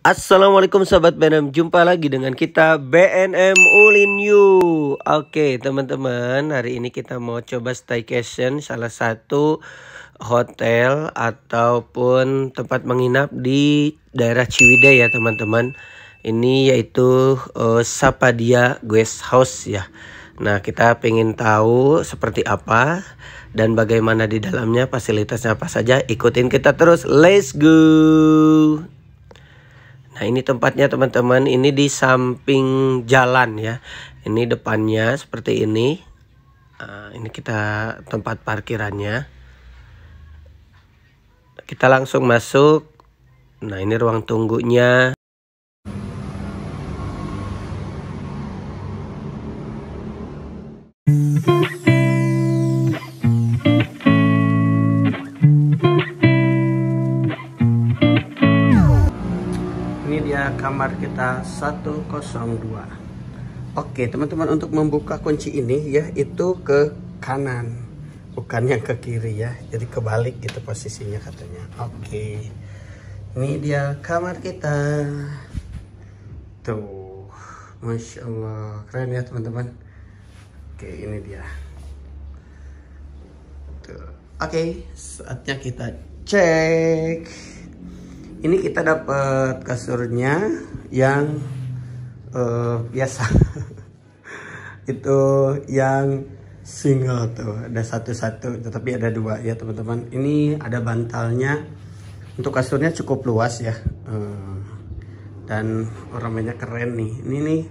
Assalamualaikum sahabat BNM Jumpa lagi dengan kita BNM Ulin You Oke teman-teman Hari ini kita mau coba staycation Salah satu hotel Ataupun tempat menginap Di daerah Ciwidey ya teman-teman. Ini yaitu uh, Sapadia Guest House ya. Nah kita pengen tahu seperti apa dan bagaimana di dalamnya fasilitasnya apa saja. Ikutin kita terus. Let's go Nah ini tempatnya teman-teman ini di samping jalan ya. Ini depannya seperti ini. Nah, ini kita tempat parkirannya. Kita langsung masuk. Nah ini ruang tunggunya. Kamar kita 102 Oke teman-teman untuk membuka kunci ini ya itu ke kanan. Bukan yang ke kiri ya. Jadi kebalik gitu posisinya katanya. Oke. Ini dia kamar kita. Tuh. Masya Allah. Keren ya teman-teman. Oke ini dia. Tuh. Oke saatnya kita cek. Ini kita dapat kasurnya yang uh, biasa. Itu yang single tuh. Ada satu-satu tetapi ada dua ya teman-teman. Ini ada bantalnya. Untuk kasurnya cukup luas ya. Uh, dan ornamennya keren nih. Ini nih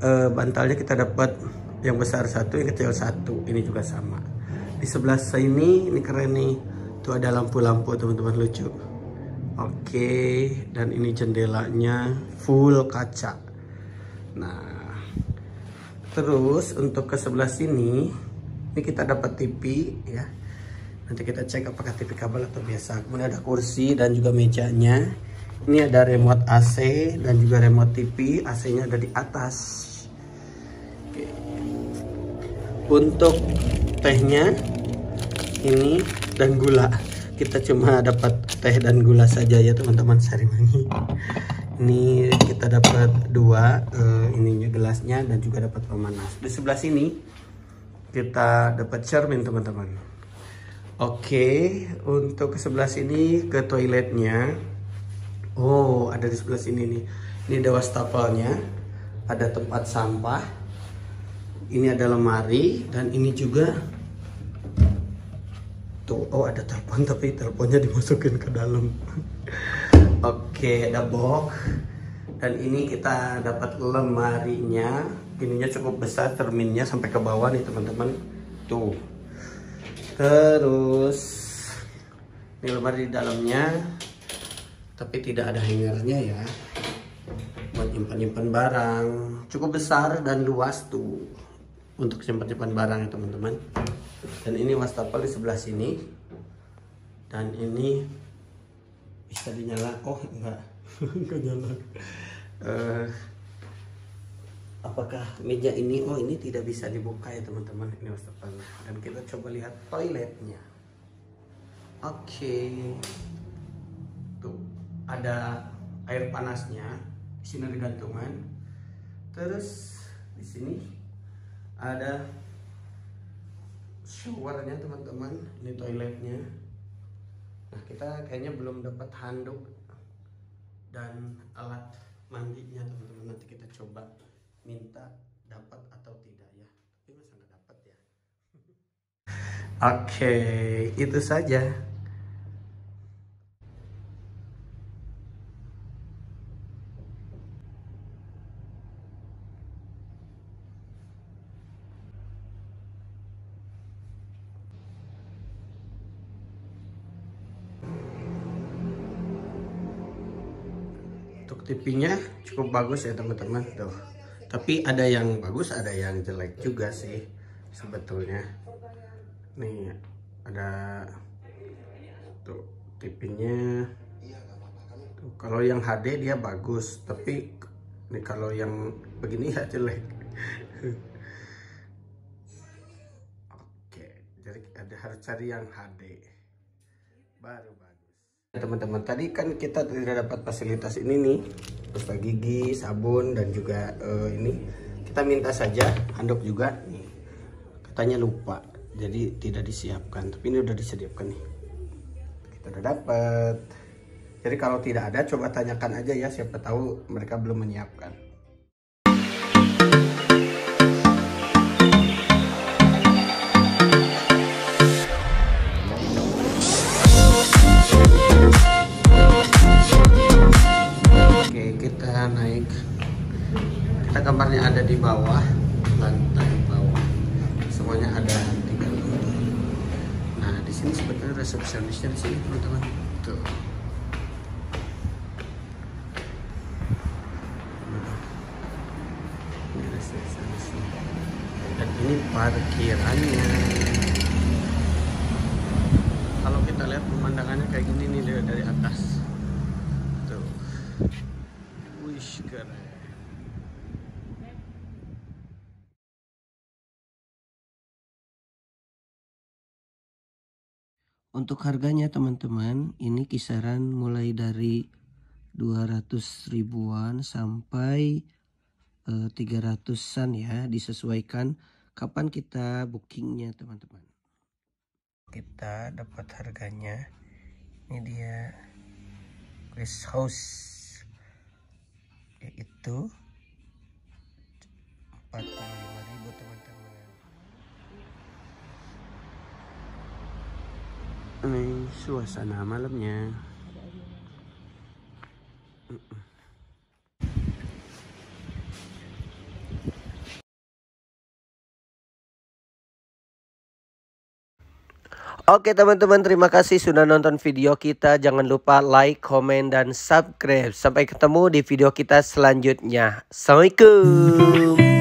uh, bantalnya kita dapat yang besar satu yang kecil satu. Ini juga sama. Di sebelah sini ini keren nih. Tuh ada lampu-lampu teman-teman. Lucu Oke, dan ini jendelanya full kaca. Nah, terus untuk ke sebelah sini, ini kita dapat TV ya. Nanti kita cek apakah TV kabel atau biasa. Kemudian ada kursi dan juga mejanya. Ini ada remote AC dan juga remote TV. AC-nya ada di atas. Oke. Untuk tehnya ini dan gula kita cuma dapat teh dan gula saja ya teman-teman. Sarimani ini kita dapat dua uh, ininya gelasnya dan juga dapat pemanas. Di sebelah sini kita dapat cermin teman-teman. Oke untuk ke sebelah sini ke toiletnya. Oh ada di sebelah sini nih. Ini ada wastafelnya. Ada tempat sampah. Ini ada lemari dan ini juga tuh oh ada telepon tapi teleponnya dimasukin ke dalam. Oke ada box. Dan ini kita dapat lemarinya. Ininya cukup besar cerminnya sampai ke bawah nih teman-teman. Tuh. Terus ini lemari di dalamnya. Tapi tidak ada hangernya ya. Buat nyimpan-nyimpan barang. Cukup besar dan luas tuh untuk simpan-simpan barang ya teman-teman. Dan ini wastafel di sebelah sini. Dan ini bisa dinyala. Oh enggak. Enggak nyala. Uh, apakah meja ini? Oh ini tidak bisa dibuka ya teman-teman. Ini wastafelnya dan kita coba lihat toiletnya. Oke. Okay. tuh ada air panasnya. Di sini ada gantungan. Terus di sini ada showernya teman-teman ini toiletnya. Nah kita kayaknya belum dapat handuk dan alat mandinya teman-teman. Nanti kita coba minta dapat atau tidak ya. Tapi masa nggak dapat ya? Oke okay, itu saja TV-nya cukup bagus ya teman-teman. Tuh. Tapi ada yang bagus ada yang jelek juga sih sebetulnya. Nih ada tuh TV-nya kalau yang HD dia bagus tapi nih kalau yang begini ya jelek. Oke jadi ada harus cari yang HD baru bagus teman-teman tadi kan kita tidak dapat fasilitas ini nih pasta gigi sabun dan juga uh, ini. Kita minta saja handuk juga nih. Katanya lupa jadi tidak disiapkan. Tapi ini udah disediakan nih. Kita udah dapat jadi kalau tidak ada coba tanyakan aja ya siapa tahu mereka belum menyiapkan kamarnya ada di bawah lantai bawah. Semuanya ada tiga nah di sini sebetulnya resepsionisnya di sini teman-teman. Tuh. Ini dan ini parkirannya. Kalau kita lihat pemandangannya kayak gini nih dari atas. Tuh. Wish keren Untuk harganya teman-teman, ini kisaran mulai dari 200 ribuan sampai uh, 300-an ya, disesuaikan kapan kita bookingnya teman-teman. Kita dapat harganya. Ini dia guest house yaitu 45 ribu teman-teman. Ini suasana malamnya. Oke teman-teman terima kasih sudah nonton video kita. Jangan lupa like, komen, dan subscribe. Sampai ketemu di video kita selanjutnya. Assalamualaikum